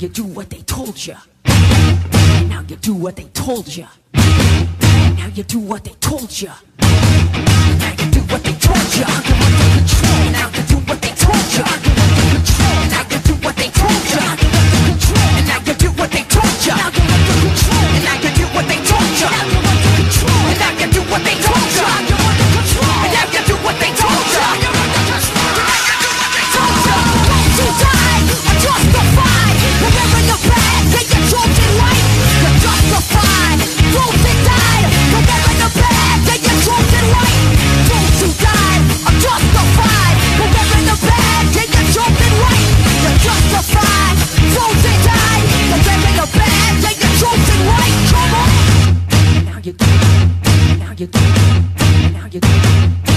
you do what they told you. Now you do what they told you. Now you do what they told you. Now you do what they told you. Under control. Now now you do, now you now you.